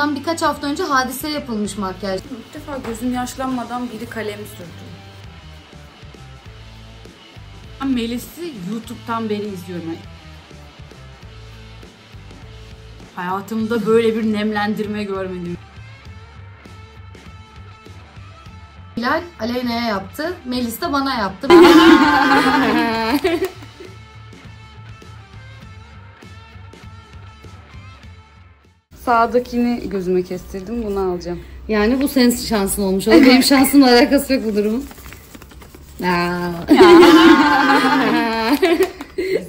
bundan birkaç hafta önce hadise yapılmış makyaj. İlk defa gözüm yaşlanmadan biri kalem sürdü. Ben Melis'i YouTube'dan beri izliyorum. Hayatımda böyle bir nemlendirme görmedim. Hilal Aleyna'ya yaptı. Melis de bana yaptı. Sağdakini gözüme kestirdim. Bunu alacağım. yani bu senin şansın olmuş oldu. Benim şansımla alakası yok bu durumun. Aa.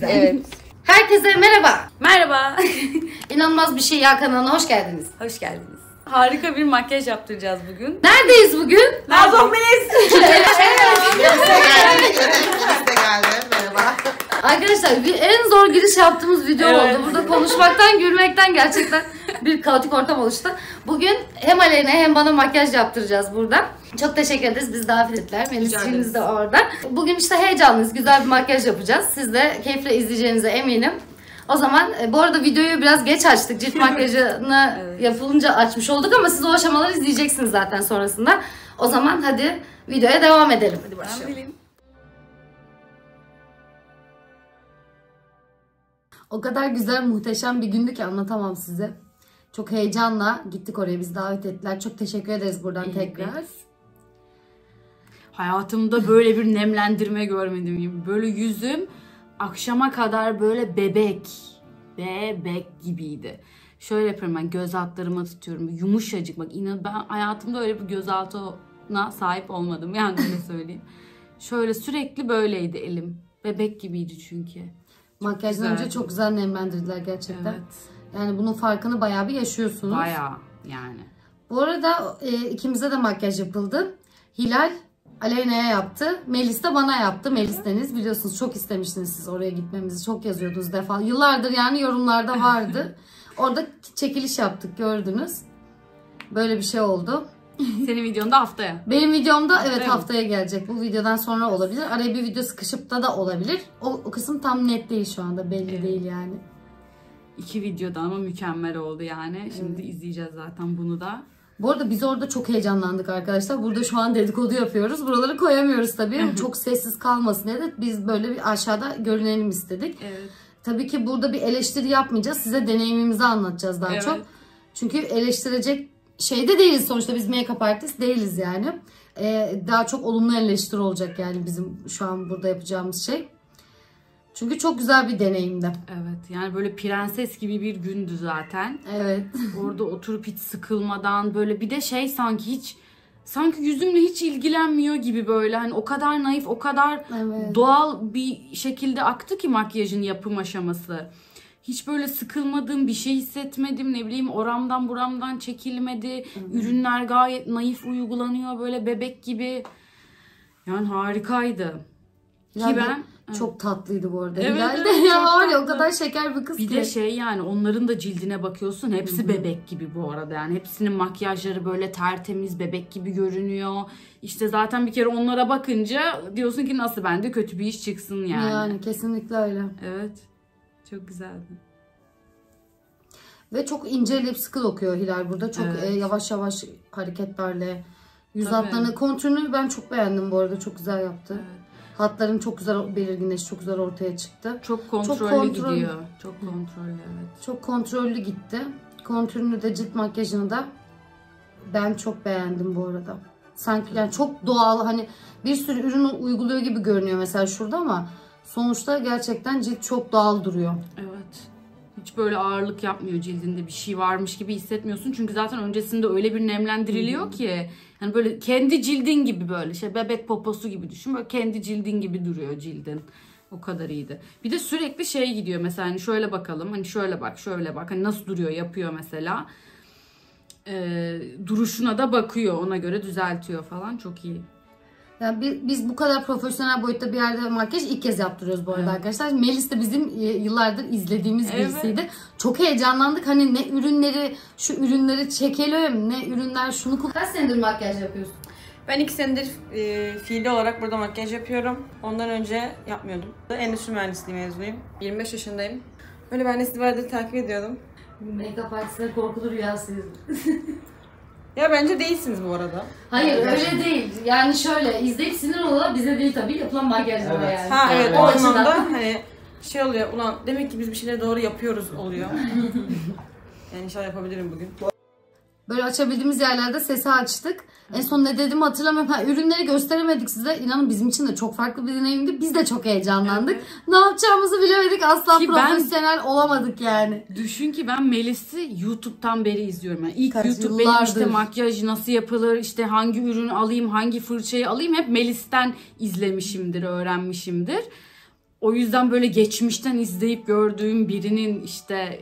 Evet. Herkese merhaba. Merhaba. İnanılmaz bir şey ya kanalına hoş geldiniz. Hoş geldiniz. Harika bir makyaj yaptıracağız bugün. Neredeyiz bugün? Nazım Melis. Biz de geldi. Merhaba. Arkadaşlar bir en zor giriş yaptığımız video Evet. oldu. Burada konuşmaktan, gülmekten gerçekten bir kaotik ortam oluştu. Bugün hem Aleyna'ya hem bana makyaj yaptıracağız burada. Çok teşekkür ederiz. Biz davet ettiler. Melis'ciğimiz de orada. Bugün işte heyecanlıyız. Güzel bir makyaj yapacağız. Siz de keyifle izleyeceğinize eminim. O zaman e, bu arada videoyu biraz geç açtık. Cilt makyajını Evet. yapılınca açmış olduk ama siz o aşamaları izleyeceksiniz zaten sonrasında. O zaman hadi videoya devam edelim. Hadi başlayalım. O kadar güzel, muhteşem bir gündü ki anlatamam size. Çok heyecanla gittik oraya. Bizi davet ettiler. Çok teşekkür ederiz buradan Evet. tekrar. Hayatımda böyle bir nemlendirme görmedim. Böyle yüzüm akşama kadar böyle bebek. Bebek gibiydi. Şöyle yapıyorum ben göz altlarıma tutuyorum. Yumuşacık bak inan ben hayatımda öyle bir göz altına sahip olmadım. Yani öyle söyleyeyim. Şöyle sürekli böyleydi elim. Bebek gibiydi çünkü. Makyajdan önce çok güzel nemlendirdiler gerçekten. Evet. Yani bunun farkını bayağı bir yaşıyorsunuz. Bayağı yani. Bu arada e, ikimize de makyaj yapıldı. Hilal Aleyna'ya yaptı. Melis de bana yaptı. Melis Deniz biliyorsunuz çok istemiştiniz siz oraya gitmemizi. Çok yazıyordunuz defa. Yıllardır yani yorumlarda vardı. Orada çekiliş yaptık gördünüz. Böyle bir şey oldu. Senin videonda haftaya. Benim videomda evet Evet. haftaya gelecek. Bu videodan sonra olabilir. Araya bir video sıkışıp da da olabilir. O, o kısım tam net değil şu anda. Belli Evet. değil yani. İki videoda ama mükemmel oldu yani. Şimdi izleyeceğiz zaten bunu da. Bu arada biz orada çok heyecanlandık arkadaşlar. Burada şu an dedikodu yapıyoruz. Buraları koyamıyoruz tabii. çok sessiz kalmasın diye de biz böyle bir aşağıda görünelim istedik. Evet. Tabii ki burada bir eleştiri yapmayacağız. Size deneyimimizi anlatacağız daha Evet. çok. Çünkü eleştirecek şeyde değiliz sonuçta. Biz make-up artist değiliz yani. Ee, daha çok olumlu eleştiri olacak yani bizim şu an burada yapacağımız şey. Çünkü çok güzel bir deneyimdi. Evet yani böyle prenses gibi bir gündü zaten. Evet. Orada oturup hiç sıkılmadan böyle bir de şey sanki hiç sanki yüzümle hiç ilgilenmiyor gibi böyle hani o kadar naif o kadar Evet. doğal bir şekilde aktı ki makyajın yapım aşaması. Hiç böyle sıkılmadım, bir şey hissetmedim. Ne bileyim oramdan buramdan çekilmedi. Ürünler gayet naif uygulanıyor böyle bebek gibi. Yani harikaydı. Yani Ki ben çok tatlıydı bu arada. Evet, Hilal de evet, ya var ya o kadar şeker bir kız Bir ki. de şey yani onların da cildine bakıyorsun hepsi bebek gibi bu arada yani hepsinin makyajları böyle tertemiz bebek gibi görünüyor. İşte zaten bir kere onlara bakınca diyorsun ki nasıl bende kötü bir iş çıksın yani. yani kesinlikle öyle. Evet. Çok güzeldi. Ve çok ince elip sıkı dokuyor Hilal burada. Çok Evet. e, yavaş yavaş hareketlerle yüz Tabii. hatlarını, kontürünü ben çok beğendim bu arada. Çok güzel yaptı. Evet. Hatların çok güzel belirginleşti, çok güzel ortaya çıktı. Çok kontrollü kontrol- gidiyor. Çok kontrollü evet. Çok kontrollü gitti. Kontürünü de cilt makyajını da ben çok beğendim bu arada. Sanki yani çok doğal hani bir sürü ürünü uyguluyor gibi görünüyor mesela şurada ama sonuçta gerçekten cilt çok doğal duruyor. Evet. Hiç böyle ağırlık yapmıyor cildinde bir şey varmış gibi hissetmiyorsun. Çünkü zaten öncesinde öyle bir nemlendiriliyor ki. Yani böyle kendi cildin gibi böyle şey bebek poposu gibi düşün. Böyle kendi cildin gibi duruyor cildin. O kadar iyiydi. Bir de sürekli şey gidiyor mesela hani şöyle bakalım hani şöyle bak şöyle bak hani nasıl duruyor yapıyor mesela. Ee, duruşuna da bakıyor ona göre düzeltiyor falan çok iyi. Yani bi- biz bu kadar profesyonel boyutta bir yerde makyaj ilk kez yaptırıyoruz bu arada Evet. arkadaşlar. Melis de bizim e, yıllardır izlediğimiz Evet. birisiydi. Çok heyecanlandık. Hani ne ürünleri, şu ürünleri çekelim, ne ürünler şunu kullan. Kaç senedir makyaj yapıyorsun? Ben iki senedir e, fiili olarak burada makyaj yapıyorum. Ondan önce yapmıyordum. Endüstri mühendisliği mezunuyum. 25 yaşındayım. Böyle ben de sizi bayağıdır takip ediyordum. Make-up artistleri korkulu rüyasıyız. Ya bence değilsiniz bu arada. Hayır Evet, öyle değil. Yani şöyle izleyip sinir olan bize değil tabii yapılan makyajlara Evet. yani. Ha evet O açıdan. anlamda hani şey oluyor ulan demek ki biz bir şeyleri doğru yapıyoruz oluyor. yani inşallah yapabilirim bugün. Böyle açabildiğimiz yerlerde sesi açtık. En son ne dediğimi hatırlamıyorum. Ha, ürünleri gösteremedik size. İnanın bizim için de çok farklı bir deneyimdi. Biz de çok heyecanlandık. Ne yapacağımızı bilemedik. Asla Ki ben- profesyonel olamadık yani. Düşün ki ben Melis'i YouTube'dan beri izliyorum. Yani ilk Kaç YouTube benim işte yıllardır. makyaj nasıl yapılır, işte hangi ürünü alayım, hangi fırçayı alayım hep Melis'ten izlemişimdir, öğrenmişimdir. O yüzden böyle geçmişten izleyip gördüğüm birinin işte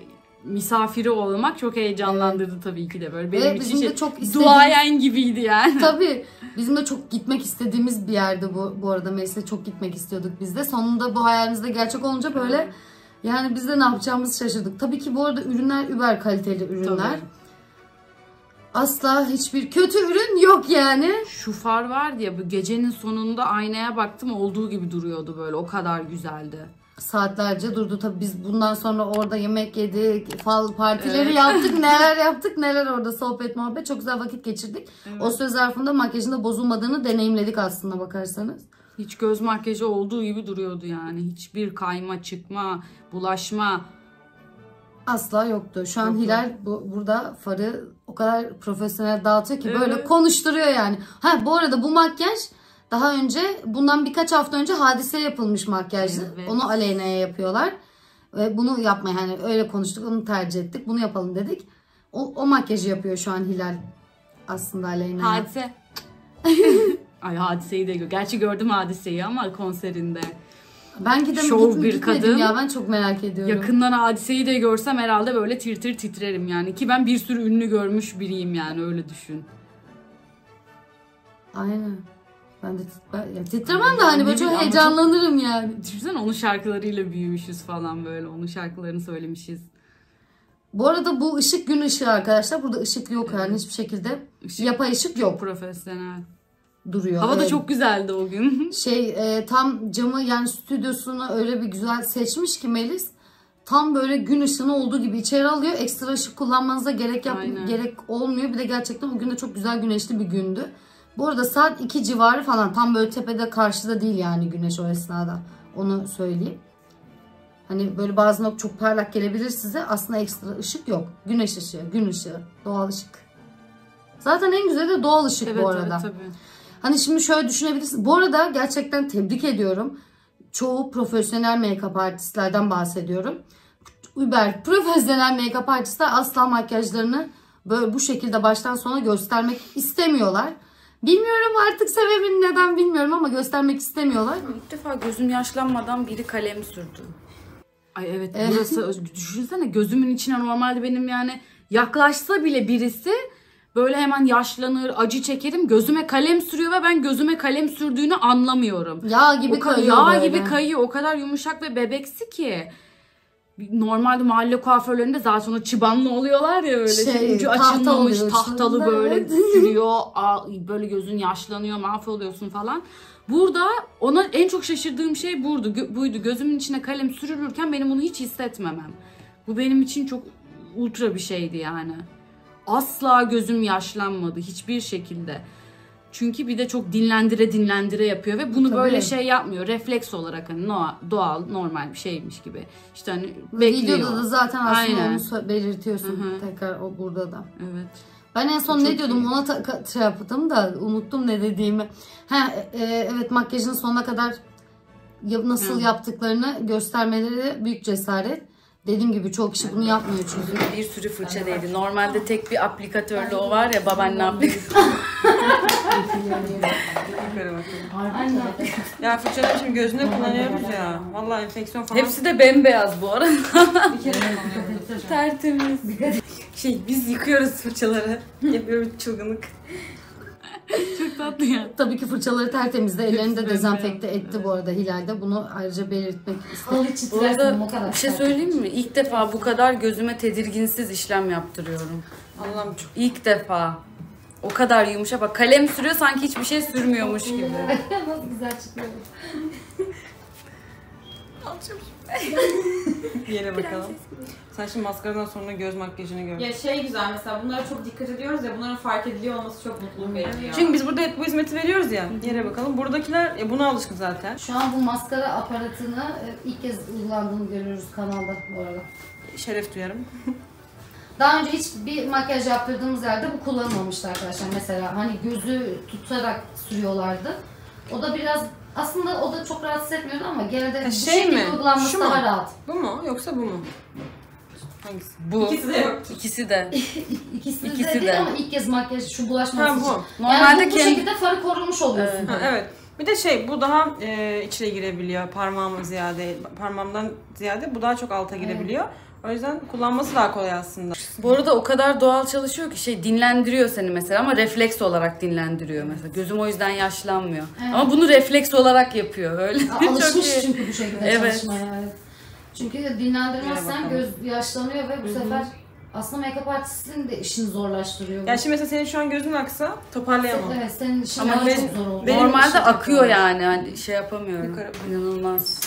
misafiri olmak çok heyecanlandırdı tabii ki de böyle. Benim Ve için bizim de şey, çok istediğimiz- duayen gibiydi yani. Tabii. Bizim de çok gitmek istediğimiz bir yerdi bu. Bu arada Melis'e çok gitmek istiyorduk biz de. Sonunda bu hayalimizde gerçek olunca böyle yani biz de ne yapacağımızı şaşırdık. Tabii ki bu arada ürünler über kaliteli ürünler. Tabii. Asla hiçbir kötü ürün yok yani. Şu far vardı ya bu gecenin sonunda aynaya baktım olduğu gibi duruyordu böyle o kadar güzeldi. Saatlerce durdu tabii biz bundan sonra orada yemek yedik, fal partileri Evet. yaptık, neler yaptık, neler orada sohbet muhabbet çok güzel vakit geçirdik. O süre zarfında makyajın da bozulmadığını deneyimledik aslında bakarsanız. Hiç göz makyajı olduğu gibi duruyordu yani. Hiçbir kayma, çıkma, bulaşma. Asla yoktu. Şu an Yoktu. Hilal bu, burada farı o kadar profesyonel dağıtıyor ki Evet. böyle konuşturuyor yani. Ha bu arada bu makyaj daha önce bundan birkaç hafta önce hadise yapılmış makyajdı. Evet. Onu Aleyna'ya yapıyorlar. Ve bunu yapmaya hani öyle konuştuk onu tercih ettik. Bunu yapalım dedik. O, o makyajı yapıyor şu an Hilal aslında Aleyna'ya. Hadise. Ay hadiseyi de gör. Gerçi gördüm hadiseyi ama konserinde. Ben gidem, Şov gitme- bir kadın. ya ben çok merak ediyorum. Yakından hadiseyi de görsem herhalde böyle tir tir titrerim yani. Ki ben bir sürü ünlü görmüş biriyim yani öyle düşün. Aynen. Ben de ben, ya titremem de hani böyle çok ama heyecanlanırım yani. Düşünsene onun şarkılarıyla büyümüşüz falan böyle. Onun şarkılarını söylemişiz. Bu arada bu ışık gün ışığı arkadaşlar. Burada ışık yok yani hiçbir şekilde. Işık Yapay ışık yok Profesyonel. duruyor. Hava da Evet. çok güzeldi o gün. şey e, tam camı yani stüdyosunu öyle bir güzel seçmiş ki Melis. Tam böyle gün ışığını olduğu gibi içeri alıyor. Ekstra ışık kullanmanıza gerek yap Aynen. gerek olmuyor. Bir de gerçekten bugün de çok güzel güneşli bir gündü. Bu arada saat 2 civarı falan tam böyle tepede karşıda değil yani güneş o esnada. Onu söyleyeyim. Hani böyle bazı nokta çok parlak gelebilir size. Aslında ekstra ışık yok. Güneş ışığı, gün ışığı, doğal ışık. Zaten en güzeli de doğal ışık evet bu arada. evet tabii. Hani şimdi şöyle düşünebilirsiniz. Bu arada gerçekten tebrik ediyorum. Çoğu profesyonel make-up artistlerden bahsediyorum. Uber profesyonel make-up artistler asla makyajlarını böyle bu şekilde baştan sona göstermek istemiyorlar. Bilmiyorum artık sebebini neden bilmiyorum ama göstermek istemiyorlar. İlk defa gözüm yaşlanmadan biri kalem sürdü. Ay evet burası düşünsene gözümün içine normalde benim yani yaklaşsa bile birisi böyle hemen yaşlanır, acı çekerim. Gözüme kalem sürüyor ve ben gözüme kalem sürdüğünü anlamıyorum. Yağ gibi o kayıyor yağ böyle. gibi kayıyor. O kadar yumuşak ve bebeksi ki. Normalde mahalle kuaförlerinde zaten o çıbanlı oluyorlar ya böyle Şey, şey, ucu açılmamış tahtalı böyle evet. sürüyor. Böyle gözün yaşlanıyor mahvoluyorsun falan. Burada ona en çok şaşırdığım şey buydu. Buydu. Gözümün içine kalem sürülürken benim bunu hiç hissetmemem. Bu benim için çok ultra bir şeydi yani. Asla gözüm yaşlanmadı hiçbir şekilde. Çünkü bir de çok dinlendire dinlendire yapıyor ve bunu Tabii. böyle şey yapmıyor. Refleks olarak hani doğal normal bir şeymiş gibi. İşte hani bekliyor. Videoda da zaten aslında Aynen. onu belirtiyorsun Hı hı. tekrar o burada da. Evet. Ben en son Çok ne diyordum iyi. ona ta- şey yaptım da unuttum ne dediğimi. Ha e, evet makyajın sonuna kadar nasıl Hı. yaptıklarını göstermeleri büyük cesaret. Dediğim gibi çoğu kişi bunu yapmıyor çünkü. Bir sürü fırça değdi. Normalde tek bir aplikatörlü o var ya babaanne aplikatörü. Yukarı. Ya fırçaları şimdi gözüne kullanıyoruz ya. Vallahi enfeksiyon falan. Hepsi de bembeyaz bu arada. Tertemiz. şey biz yıkıyoruz fırçaları. Yapıyoruz çılgınlık. Çok tatlı ya. Tabii ki fırçaları tertemizdi. Ellerini de dezenfekte etti bu arada Hilal'de. Bunu ayrıca belirtmek istedim. Bu arada bir şey söyleyeyim mi? İlk defa bu kadar gözüme tedirginsiz işlem yaptırıyorum. Allah'ım çok. İlk defa. O kadar yumuşak. Bak kalem sürüyor sanki hiçbir şey sürmüyormuş gibi. Nasıl güzel çıkıyor. Yere bakalım. Sen şimdi maskaradan sonra göz makyajını gör. Ya şey güzel mesela bunlara çok dikkat ediyoruz ya bunların fark ediliyor olması çok mutluluk veriyor. Çünkü biz burada hep bu hizmeti veriyoruz ya. Yere bakalım. Buradakiler ya buna alışkın zaten. Şu an bu maskara aparatını e, ilk kez uygulandığını görüyoruz kanalda bu arada. Şeref duyarım. Daha önce hiç bir makyaj yaptırdığımız yerde bu kullanılmamıştı arkadaşlar. Mesela hani gözü tutarak sürüyorlardı. O da biraz aslında o da çok rahatsız etmiyordu ama gene de Ha, bu şey şekilde mi? uygulanması Şu daha rahat. Bu mu yoksa bu mu? Hangisi? Bu. İkisi de yok. İkisi de. İkisi, İkisi de, değil de. ama ilk kez makyaj şu bulaşması Ha, bu. için. Normalde yani bu, bu kendi- şekilde farı korumuş oluyorsun. Ha, evet. Bir de şey bu daha e, içine girebiliyor parmağıma ziyade parmağımdan ziyade bu daha çok alta girebiliyor. O yüzden kullanması daha kolay aslında. Bu arada o kadar doğal çalışıyor ki şey dinlendiriyor seni mesela ama refleks olarak dinlendiriyor mesela. Gözüm o yüzden yaşlanmıyor. Evet. Ama bunu refleks olarak yapıyor öyle. Çok Alışmış çünkü bu şekilde Evet. çalışmaya. Evet. Çünkü dinlendirmezsen göz yaşlanıyor ve bu sefer aslında make-up artistinin de işini zorlaştırıyor. Yani şimdi mesela senin şu an gözün aksa toparlayamam. Evet senin işin Ama çok zor oldu. benim Normalde akıyor yani. Hani şey yapamıyorum. Yukarı. İnanılmaz.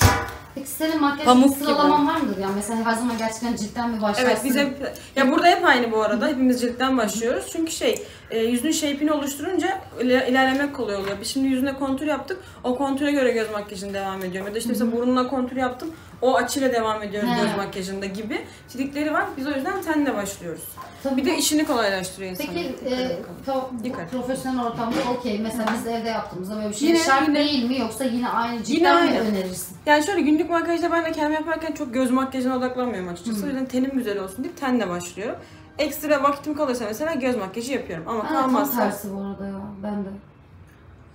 Peki senin makyaj Pamuk sıralaman var mıdır? Yani mesela her zaman gerçekten cidden mi başlarsın? Evet biz hep ya burada hep aynı bu arada. Hepimiz ciltten başlıyoruz. Çünkü şey e, yüzün shape'ini oluşturunca iler- ilerlemek kolay oluyor. Biz şimdi yüzüne kontur yaptık. O kontüre göre göz makyajını devam ediyorum. Ya da işte mesela burnuna kontur yaptım. O açıyla devam ediyoruz He. göz makyajında gibi. Çizikleri var. Biz o yüzden tenle başlıyoruz. Tabii Bir de işini kolaylaştırıyor insanın. Peki e, pro- profesyonel ortamda okey. Mesela biz evde yaptığımızda böyle bir şey Yine- şart yine- değil mi? Yoksa yine aynı cidden Yine mi aynı. önerirsin? Yani şöyle günlük makyajda ben de kendim yaparken çok göz makyajına odaklanmıyorum açıkçası. O yüzden tenim güzel olsun deyip tenle başlıyorum. Ekstra vaktim kalırsa mesela göz makyajı yapıyorum. Ama tam kalmazsa tersi bu arada ya. Ben de.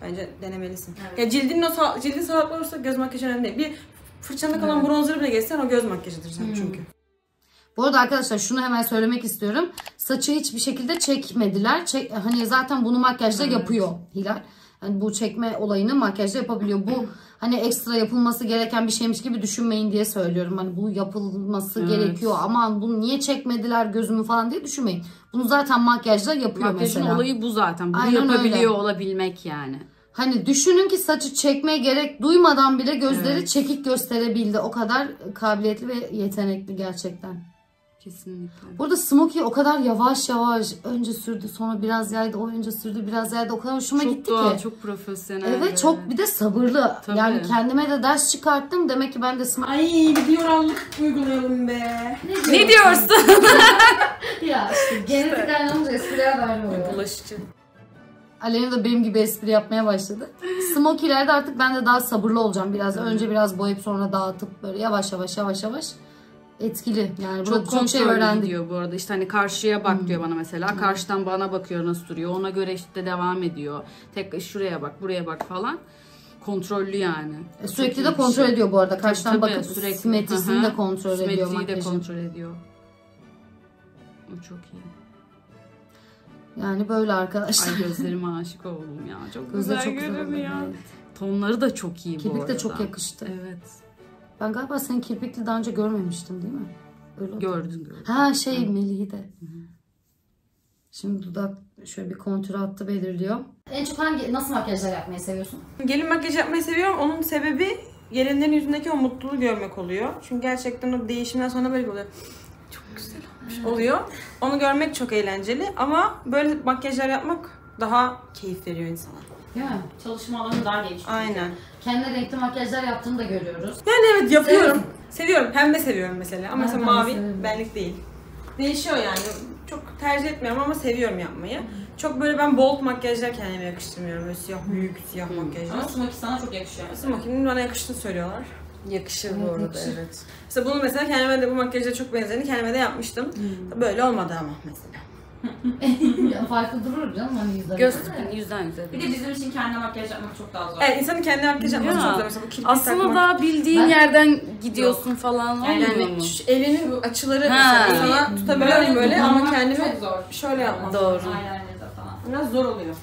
Bence denemelisin. Evet. Ya cildin o sa- cildin sağlıklı olursa göz makyajı önemli değil. Bir fırçanda kalan bronzerı bile geçsen o göz makyajıdır sen çünkü. Bu arada arkadaşlar şunu hemen söylemek istiyorum. Saçı hiçbir şekilde çekmediler. Çek, hani zaten bunu makyajda yapıyor Hilal. Yani bu çekme olayını makyajda yapabiliyor. Bu hani ekstra yapılması gereken bir şeymiş gibi düşünmeyin diye söylüyorum. Hani bu yapılması Evet. gerekiyor. Aman bunu niye çekmediler gözümü falan diye düşünmeyin. Bunu zaten makyajda yapıyor Makyajın mesela. olayı bu zaten. Bunu Aynen yapabiliyor öyle. olabilmek yani. Hani düşünün ki saçı çekmeye gerek duymadan bile gözleri çekik gösterebildi. O kadar kabiliyetli ve yetenekli gerçekten. Kesinlikle. Burada Smokey o kadar yavaş yavaş önce sürdü sonra biraz yaydı o önce sürdü biraz yaydı o kadar hoşuma Çok gitti doğal, ki. çok profesyonel. Evet çok bir de sabırlı. Tabii. Yani kendime de ders çıkarttım. Demek ki ben de Smokey... Ay bir diyorallık uygulayalım be. Ne diyorsun? ya işte genetik anlamda espriler öyle oluyor. Bulaşıcı. Alena da benim gibi espri yapmaya başladı. Smokey'lerde artık ben de daha sabırlı olacağım. Biraz önce biraz boyayıp sonra dağıtıp böyle yavaş yavaş yavaş yavaş etkili. Yani Çok çok, şey gidiyor bu arada. İşte hani karşıya bak diyor bana mesela. Karşıdan bana bakıyor nasıl duruyor. Ona göre işte devam ediyor. Tek şuraya bak, buraya bak falan. Kontrollü yani. E, Sürekli Çok de kontrol şey. ediyor bu arada. Karşıdan Tabii, bakıp sürekli. simetrisini Hı de kontrol ediyor Simetriyi de makyajın. kontrol ediyor. O çok iyi. Yani böyle arkadaşlar. Ay gözlerime aşık oldum ya. Çok Gözleri güzel çok güzel görünüyor. evet. Tonları da çok iyi bu Kirpik arada. de çok yakıştı. Evet. Ben galiba senin kirpikli daha önce görmemiştim değil mi? Öyle. Gördün gördün. Ha şey Melih'i de. Şimdi dudak şöyle bir kontür hattı belirliyor. En çok hangi nasıl makyajlar yapmayı seviyorsun? Gelin makyajı yapmayı seviyorum. Onun sebebi gelinlerin yüzündeki o mutluluğu görmek oluyor. Çünkü gerçekten o değişimden sonra böyle oluyor. Çok güzel olmuş oluyor. Onu görmek çok eğlenceli ama böyle makyajlar yapmak daha keyif veriyor insana. Değil mi? Çalışma alanı daha geniş. Aynen. Kendine renkli makyajlar yaptığını da görüyoruz. Yani evet yapıyorum. Seviyorum. Pembe seviyorum mesela. Ama Ben mesela pembe mavi severim. benlik değil. Değişiyor yani. Çok tercih etmiyorum ama seviyorum yapmayı. Çok böyle ben bold makyajlar kendime yakıştırmıyorum. Böyle siyah büyük siyah Ama makyajlar. smoky sana çok yakışıyor. Smokin'in bana yakıştığını söylüyorlar. Yakışır Evet, bu arada yakışır. evet. Mesela bunu mesela kendime de bu makyajla çok benzerini kendime de yapmıştım. Böyle olmadı ama mesela. Ya Farklı durur canım hani yüzden. Göz tipin yüzden yüze. Bir de bizim için kendi makyaj yapmak çok daha zor. Evet insanın kendi makyaj yapması Ya. çok zor. Mesela bu kirpik Aslında takmak. daha bildiğin Ben- yerden gidiyorsun falan Yani olmuyor mu? şu elinin bu açıları Ha. mesela sana tutabiliyorum böyle ama kendimi çok zor. şöyle yapmam. Doğru. Eyeliner'da falan. Biraz zor oluyor.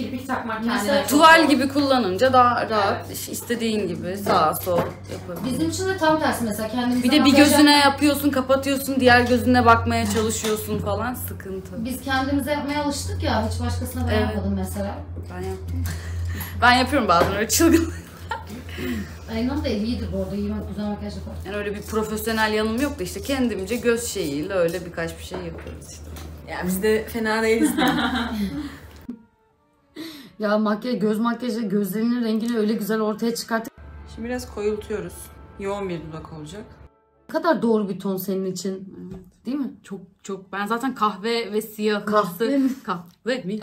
Kirpik takmak kendine Tuval gibi kullanınca daha rahat istediğin gibi sağa sol yapabiliyorsun. Bizim için de tam tersi mesela kendimize Bir de bir makyaj gözüne yapıyorsun, kapatıyorsun, diğer gözüne bakmaya çalışıyorsun falan sıkıntı. Biz kendimize yapmaya alıştık ya hiç başkasına ben Evet. yapmadım mesela. Ben yaptım. ben yapıyorum bazen öyle çılgın. Aynur da iyidir bu arada. İyi güzel makyaj yapar. Yani öyle bir profesyonel yanım yok da işte kendimce göz şeyiyle öyle birkaç bir şey yapıyoruz işte. Ya biz de fena değiliz. Ya makyaj, göz makyajı gözlerinin rengini öyle güzel ortaya çıkarttık. Şimdi biraz koyultuyoruz. Yoğun bir dudak olacak. Ne kadar doğru bir ton senin için. Değil mi? Çok çok ben zaten kahve ve siyah Kahve mi? kahve mi?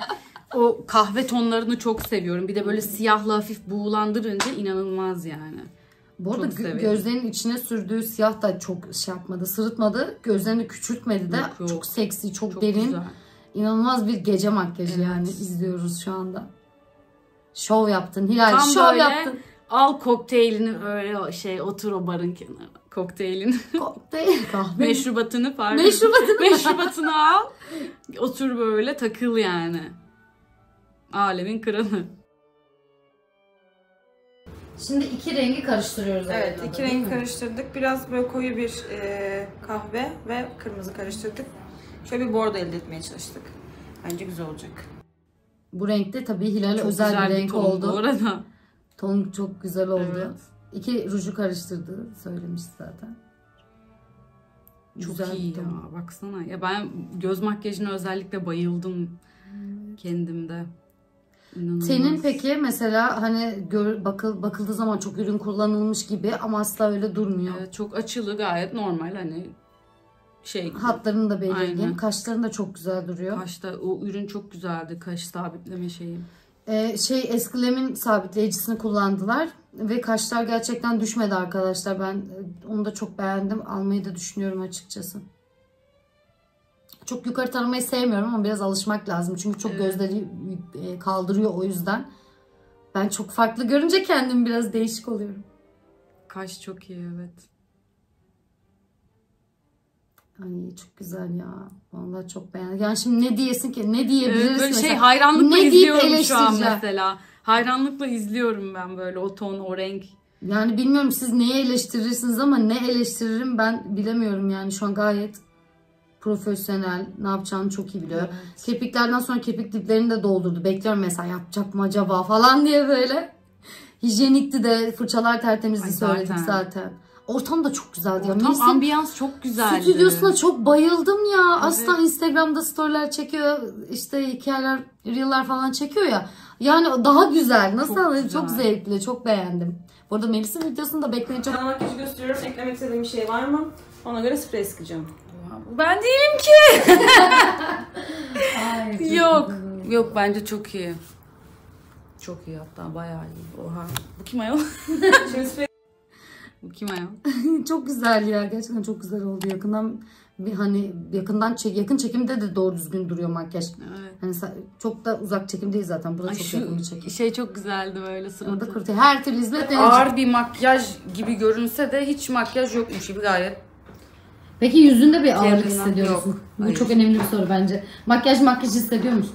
O kahve tonlarını çok seviyorum. Bir de böyle siyahla hafif buğulandırınca inanılmaz yani. Bu arada gö- gözlerinin içine sürdüğü siyah da çok şey yapmadı, sırıtmadı. Gözlerini küçültmedi de. Yok, yok. Çok seksi, çok, Çok derin. güzel. İnanılmaz bir gece makyajı Evet. yani izliyoruz şu anda. Şov yaptın Hilal, Tam şov böyle yaptın. Al kokteylini öyle şey otur o barın kenarına. Kokteylin Kokteyl kahve. meşrubatını pardon. Meşrubatını. Meşrubatını al. Otur böyle takıl yani. Alemin kralı. Şimdi iki rengi karıştırıyoruz. Evet, arada, iki mi? karıştırdık. Biraz böyle koyu bir e, kahve ve kırmızı karıştırdık. Şöyle bir bordo elde etmeye çalıştık. Bence güzel olacak. Bu renkte tabii Hilal Çok özel güzel bir renk ton oldu. Bu arada. Ton çok güzel oldu. Evet. İki ruju karıştırdı söylemiş zaten. Çok Güzel iyi ton. ya baksana. Ya ben göz makyajına özellikle bayıldım kendimde. İnanılmaz. Senin peki mesela hani gör, bakıl, bakıldığı zaman çok ürün kullanılmış gibi ama asla öyle durmuyor. Evet, çok açılı gayet normal hani şey Hatların da. Aynen. Kaşların da çok güzel duruyor. kaşta o ürün çok güzeldi kaş sabitleme şeyi. Ee, şey eskilemin sabitleyicisini kullandılar ve kaşlar gerçekten düşmedi arkadaşlar. Ben e, onu da çok beğendim. Almayı da düşünüyorum açıkçası. Çok yukarı taramayı sevmiyorum ama biraz alışmak lazım. Çünkü çok Evet. gözleri e, kaldırıyor o yüzden. Ben çok farklı görünce kendim biraz değişik oluyorum. Kaş çok iyi evet. Ay çok güzel ya. Vallahi çok beğendim. Yani şimdi ne diyesin ki? Ne diyebiliriz Evet, böyle şey mesela? hayranlıkla Ne izliyorum şu an mesela. Hayranlıkla izliyorum ben böyle o ton o renk. Yani bilmiyorum siz neyi eleştirirsiniz ama ne eleştiririm ben bilemiyorum yani şu an gayet profesyonel ne yapacağını çok iyi biliyor. Kirpiklerden sonra kirpik diplerini de doldurdu. Bekliyorum mesela yapacak mı acaba falan diye böyle. Hijyenikti de fırçalar tertemizdi Ay, söyledik zaten. zaten. Ortam da çok güzeldi ya. Tam Melis'in ambiyans çok güzeldi. stüdyosuna çok bayıldım ya. Evet. Asla Instagram'da storyler çekiyor. işte hikayeler, reel'lar falan çekiyor ya. Yani daha güzel. Nasıl Çok güzel. çok zevkli, çok beğendim. Bu arada Melis'in videosunu da bekleyin çok Sana makyajı gösteriyorum. Eklemek istediğim bir şey var mı? Ona göre sprey sıkacağım. Ben değilim ki. Ay, Yok. güzel. Yok bence çok iyi. Çok iyi hatta bayağı iyi. Oha. Bu kim ayol? Şimdi kim ayol? çok güzel ya. Gerçekten çok güzel oldu. Yakından bir hani yakından çek yakın çekimde de doğru düzgün duruyor makyaj. Evet. Hani çok da uzak çekim değil zaten. Bu da Ay çok yakın bir şu çekim. şey çok güzeldi böyle suratı. kurtuyor. Her türlü hizmet. Ağır bir makyaj gibi görünse de hiç makyaj yokmuş gibi gayet. Peki yüzünde bir ağırlık hissediyor musun? Bu Hayır. çok önemli bir soru bence. Makyaj makyaj hissediyor musun?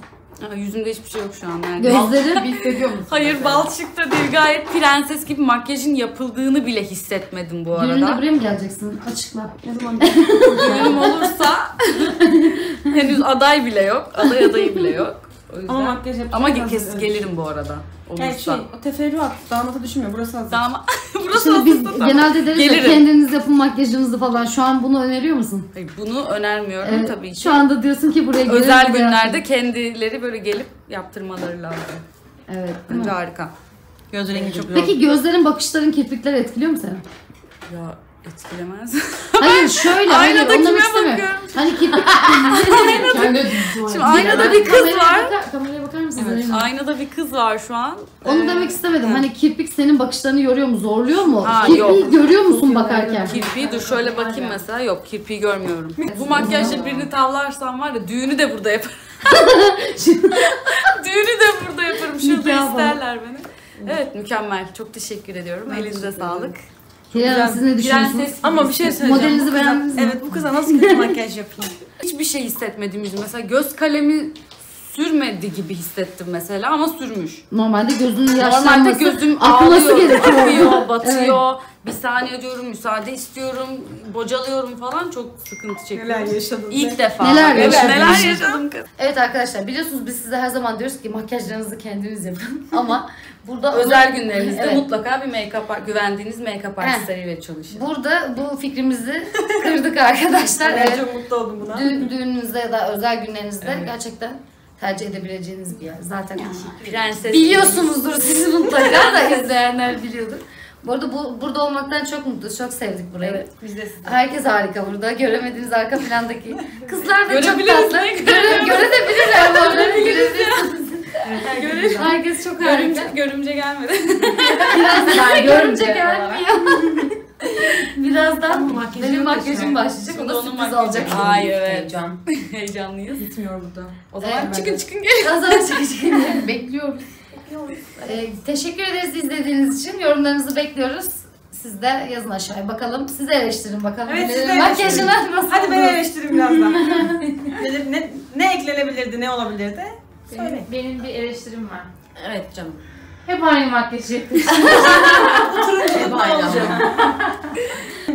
Aa, yüzümde hiçbir şey yok şu an yani. Gözleri hissediyor musun? Hayır balçıkta değil gayet prenses gibi makyajın yapıldığını bile hissetmedim bu Düğününde arada. buraya mı geleceksin? Açıkla. Ne zaman Düğünüm olursa henüz aday bile yok. Aday adayı bile yok. O yüzden. ama Ama, makyaj yapacağım. kes gelirim bu arada. Olursa. Yani şey, o teferruat damata düşünme. Burası hazır. Dama burası Şimdi biz tamam. genelde deriz ya kendiniz yapın makyajınızı falan. Şu an bunu öneriyor musun? Hayır, bunu önermiyorum Evet, tabii ki. Şu anda diyorsun ki buraya gelin. Özel günlerde yapın. kendileri böyle gelip yaptırmaları lazım. Evet. Bence harika. Göz rengi çok. Peki gözlerin, bakışların, kirpikler etkiliyor mu seni? Ya etkilemez. Hayır şöyle. hayır, Aynada demek kime bakıyorum? Hani kirpik... Şimdi aynada bir kız kameraya var. Bakar, kameraya bakar mısınız? Evet, Zeynep? aynada bir kız var şu an. Onu Ee, demek istemedim. Hani kirpik senin bakışlarını yoruyor mu? Zorluyor mu? Ha, Kirpiği yok. görüyor musun bakarken? Kirpiği dur şöyle bakayım mesela. Yok kirpiği görmüyorum. Bu makyajla birini tavlarsam var ya düğünü de burada yaparım. düğünü de burada yaparım. Şurada Nikah isterler beni. Evet mükemmel. Çok teşekkür ediyorum. Elinize sağlık. Hilal Hanım siz ne düşünüyorsunuz? Prenses Ama bir şey söyleyeceğim. Modelinizi Bu kıza- beğendiniz mi? Evet bu kıza nasıl kötü makyaj yapayım? Hiçbir şey hissetmedim yüzüm. Mesela göz kalemi sürmedi gibi hissettim mesela ama sürmüş. Normalde gözünün Normalde yaşlanması gözüm akması ağlıyor, gerekiyor. akıyor, batıyor. Bir saniye diyorum, müsaade istiyorum, bocalıyorum falan çok sıkıntı çekiyorum. Neler yaşadın İlk be? defa. Neler evet, yaşadın? neler yaşadım kız. Evet arkadaşlar biliyorsunuz biz size her zaman diyoruz ki makyajlarınızı kendiniz yapın. Ama burada Özel günlerinizde Evet. mutlaka bir make-up, güvendiğiniz make-up artistleriyle çalışın. Burada bu fikrimizi kırdık arkadaşlar. Ben Evet. çok mutlu oldum buna. Dü- düğününüzde ya da özel günlerinizde gerçekten tercih edebileceğiniz bir yer. Zaten Prenses. biliyorsunuzdur siz mutlaka da izleyenler biliyordur. Bu arada bu, burada olmaktan çok mutluyuz. Çok sevdik burayı. Evet, biz de size. Herkes harika burada. Göremediğiniz arka plandaki kızlar da çok tatlı. Göre, görebilirler bu arada. Görebilirsiniz. Herkes çok harika. Görümce, görümce gelmedi. Birazdan görümce görümce gelmiyor. Birazdan makyajı benim makyajım ya. başlayacak. O da sürpriz makyajı. olacak. Hayır evet. Heyecan. Heyecanlıyız. Gitmiyor burada. O zaman Evet, çıkın çıkın gelin. O zaman çıkacak. Bekliyoruz. Ee, teşekkür ederiz izlediğiniz için. Yorumlarınızı bekliyoruz. Siz de yazın aşağıya. Bakalım siz eleştirin bakalım. Evet, siz de Benim Makyajına nasıl Hadi ben eleştireyim biraz daha. Neler- ne, ne eklenebilirdi, ne olabilirdi? Benim, benim bir eleştirim var. Evet canım. Hep aynı makyajı yapıyorsun. Hep aynı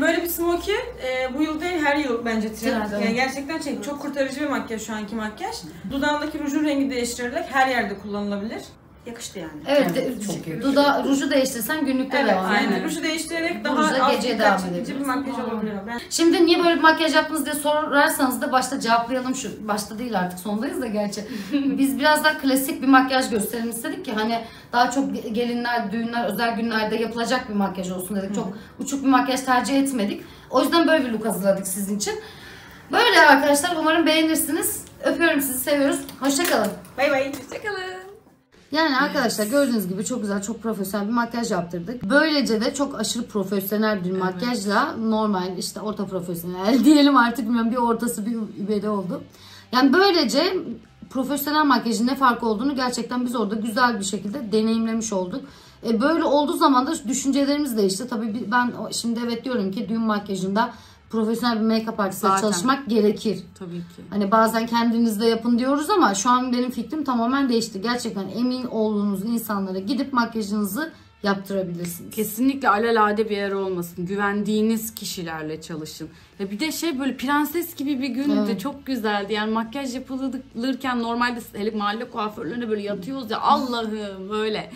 Böyle bir smokey e, bu yıl değil her yıl bence trend. Evet, evet. Yani gerçekten şey, çok kurtarıcı bir makyaj şu anki makyaj. Dudağındaki rujun rengi değiştirilerek her yerde kullanılabilir. Yakıştı yani. Evet, Evet, çok iyi. duda, ruju değiştirsen günlükte Evet, devam. aynen. Aynen. Ruju değiştirerek daha az geceye dikkat devam çekici bir makyaj olabilir. Ben Şimdi niye böyle bir makyaj yaptınız diye sorarsanız da başta cevaplayalım şu başta değil artık sondayız da gerçi. Biz biraz daha klasik bir makyaj gösterelim istedik ki hani daha çok ge- gelinler, düğünler, özel günlerde yapılacak bir makyaj olsun dedik. Çok uçuk bir makyaj tercih etmedik. O yüzden böyle bir look hazırladık sizin için. Böyle arkadaşlar umarım beğenirsiniz. Öpüyorum sizi, seviyoruz. Hoşçakalın. bay bay. Hoşçakalın. Yani arkadaşlar gördüğünüz gibi çok güzel, çok profesyonel bir makyaj yaptırdık. Böylece de çok aşırı profesyonel bir makyajla normal işte orta profesyonel diyelim artık bilmiyorum bir ortası bir übede oldu. Yani böylece profesyonel makyajın ne farkı olduğunu gerçekten biz orada güzel bir şekilde deneyimlemiş olduk. E böyle olduğu zaman da düşüncelerimiz değişti. Tabii bi- ben şimdi evet diyorum ki düğün makyajında profesyonel bir make-up artistiyle Zaten. çalışmak gerekir. Tabii ki. Hani bazen kendinizde yapın diyoruz ama şu an benim fikrim tamamen değişti. Gerçekten emin olduğunuz insanlara gidip makyajınızı yaptırabilirsiniz. Kesinlikle alelade bir yer olmasın. Güvendiğiniz kişilerle çalışın. Ya bir de şey böyle prenses gibi bir gündü. Evet. Çok güzeldi. Yani makyaj yapılırken normalde hele mahalle kuaförlerine böyle yatıyoruz ya Allah'ım böyle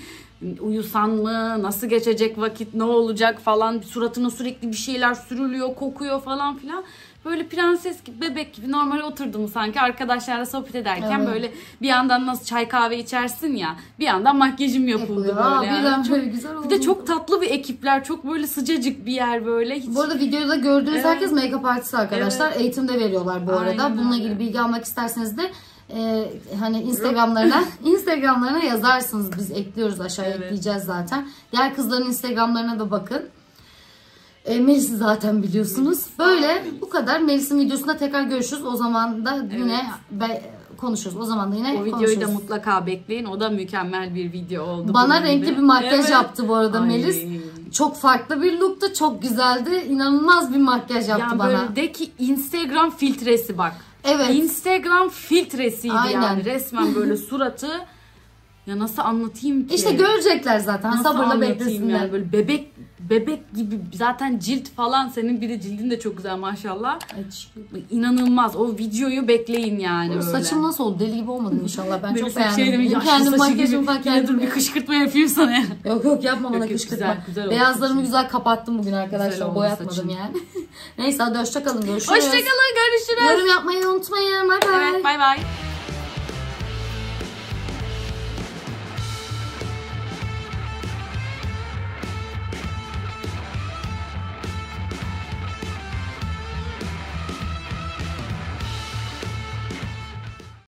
uyusan mı nasıl geçecek vakit ne olacak falan suratına sürekli bir şeyler sürülüyor kokuyor falan filan böyle prenses gibi bebek gibi normal oturdum sanki arkadaşlarla sohbet ederken Evet. böyle bir yandan nasıl çay kahve içersin ya bir yandan makyajım yapıldı Yapılıyor. böyle Aa, yani. Çok- böyle güzel oldu. bir de çok tatlı bir ekipler. Çok böyle sıcacık bir yer böyle. Hiç... Bu arada videoda gördüğünüz Evet. herkes make-up artisti arkadaşlar. Eğitimde veriyorlar bu arada. Aynen Bununla ilgili bilgi almak isterseniz de e, hani Instagramlarına Instagramlarına yazarsınız. Biz ekliyoruz aşağıya Evet. ekleyeceğiz zaten. Diğer kızların Instagramlarına da bakın. E, Melis'i zaten biliyorsunuz. Böyle bu kadar. Melis'in videosunda tekrar görüşürüz. O zaman da yine be- konuşuruz. O zaman da yine o videoyu konuşuruz. da mutlaka bekleyin. O da mükemmel bir video oldu. Bana renkli gibi. bir makyaj Evet. yaptı bu arada Ay. Melis. Çok farklı bir looktu. Çok güzeldi. İnanılmaz bir makyaj yaptı Yani bana. böyle de ki Instagram filtresi bak. Evet. Instagram filtresiydi Aynen. yani. Resmen böyle suratı. Ya nasıl anlatayım ki? İşte görecekler zaten. Nasıl Sabırla beklesinler. yani böyle bebek bebek gibi zaten cilt falan senin bir de cildin de çok güzel maşallah. Ederim. İnanılmaz. O videoyu bekleyin yani Bu öyle. Saçım nasıl oldu? Deli gibi olmadı inşallah. Ben çok Melis'in beğendim. şey Benim yaşlı kendim makyajımı falan kendim. dur bir kışkırtma yapayım sana ya. Yok yok yapma bana kışkırtma. güzel, güzel oldu Beyazlarımı saçın. güzel kapattım bugün arkadaşlar. Güzel oldu Boyatmadım saçın. yani. Neyse hadi hoşçakalın. Görüşürüz. Hoşçakalın görüşürüz. Yorum yapmayı unutmayın. Bye bye. Evet bay bay.